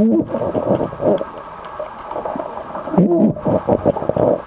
Thank hum. you. Hum.